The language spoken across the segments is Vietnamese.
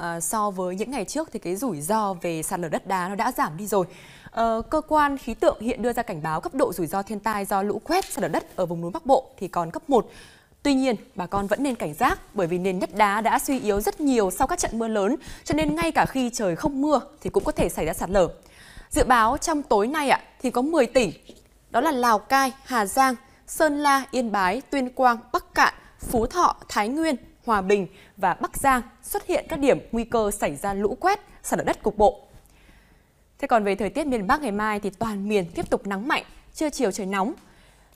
à, so với những ngày trước thì cái rủi ro về sạt lở đất đá nó đã giảm đi rồi. Ờ, cơ quan khí tượng hiện đưa ra cảnh báo cấp độ rủi ro thiên tai do lũ quét sạt lở đất ở vùng núi Bắc Bộ thì còn cấp 1. Tuy nhiên, bà con vẫn nên cảnh giác bởi vì nền đất đá đã suy yếu rất nhiều sau các trận mưa lớn, cho nên ngay cả khi trời không mưa thì cũng có thể xảy ra sạt lở. Dự báo trong tối nay ạ thì có 10 tỉnh, đó là Lào Cai, Hà Giang, Sơn La, Yên Bái, Tuyên Quang, Bắc Cạn, Phú Thọ, Thái Nguyên, Hòa Bình và Bắc Giang xuất hiện các điểm nguy cơ xảy ra lũ quét, sạt lở đất cục bộ. Thế còn về thời tiết miền Bắc ngày mai thì toàn miền tiếp tục nắng mạnh, trưa chiều trời nóng.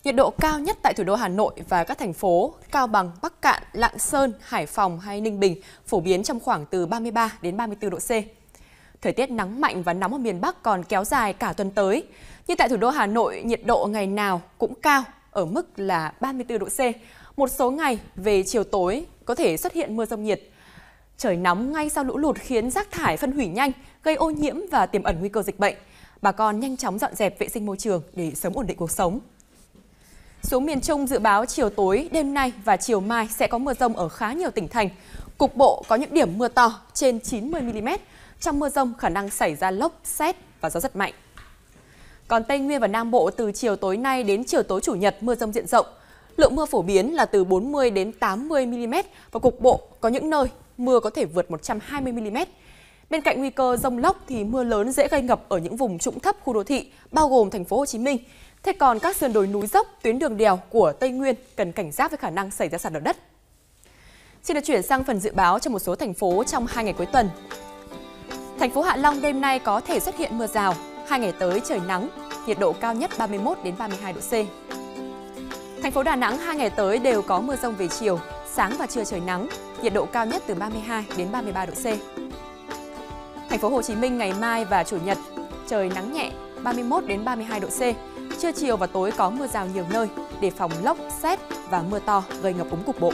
Nhiệt độ cao nhất tại thủ đô Hà Nội và các thành phố Cao Bằng, Bắc Cạn, Lạng Sơn, Hải Phòng hay Ninh Bình phổ biến trong khoảng từ 33 đến 34 độ C. Thời tiết nắng mạnh và nóng ở miền Bắc còn kéo dài cả tuần tới. Như tại thủ đô Hà Nội, nhiệt độ ngày nào cũng cao ở mức là 34 độ C. Một số ngày về chiều tối có thể xuất hiện mưa rông nhiệt. Trời nóng ngay sau lũ lụt khiến rác thải phân hủy nhanh, gây ô nhiễm và tiềm ẩn nguy cơ dịch bệnh. Bà con nhanh chóng dọn dẹp vệ sinh môi trường để sớm ổn định cuộc sống. Xuống miền Trung dự báo chiều tối, đêm nay và chiều mai sẽ có mưa rông ở khá nhiều tỉnh thành. Cục bộ có những điểm mưa to trên 90 mm. Trong mưa rông khả năng xảy ra lốc, xét và gió rất mạnh. Còn Tây Nguyên và Nam Bộ từ chiều tối nay đến chiều tối chủ nhật mưa rông diện rộng. Lượng mưa phổ biến là từ 40 đến 80 mm và cục bộ có những nơi mưa có thể vượt 120 mm. Bên cạnh nguy cơ rông lốc thì mưa lớn dễ gây ngập ở những vùng trũng thấp khu đô thị, bao gồm thành phố Hồ Chí Minh. Thế còn các sườn đồi núi dốc, tuyến đường đèo của Tây Nguyên cần cảnh giác với khả năng xảy ra sạt lở đất. Xin được chuyển sang phần dự báo cho một số thành phố trong hai ngày cuối tuần. Thành phố Hạ Long đêm nay có thể xuất hiện mưa rào, hai ngày tới trời nắng, nhiệt độ cao nhất 31 đến 32 độ C. Thành phố Đà Nẵng hai ngày tới đều có mưa rông về chiều, sáng và trưa trời nắng, nhiệt độ cao nhất từ 32 đến 33 độ C. Thành phố Hồ Chí Minh ngày mai và chủ nhật trời nắng nhẹ, 31 đến 32 độ C. Trưa chiều và tối có mưa rào nhiều nơi, đề phòng lốc, xét và mưa to gây ngập úng cục bộ.